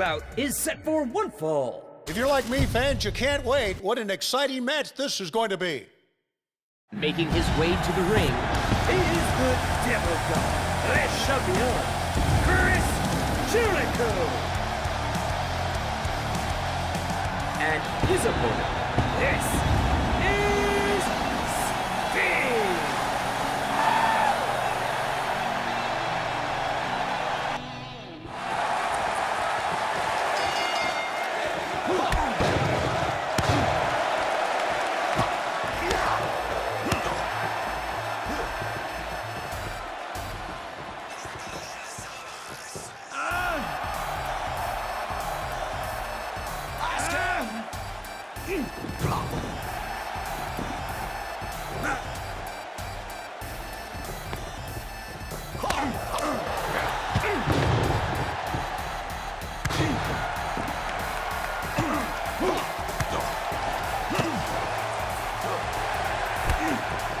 bout is set for one fall. If you're like me, fans, you can't wait. What an exciting match this is going to be. Making his way to the ring He is the Demo God, Le Champion, Chris Jericho. And his opponent, this Bang!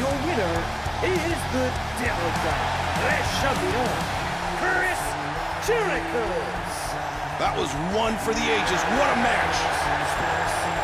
your winner is the Devil Le Champion, Chris Jericho. That was one for the ages. What a match.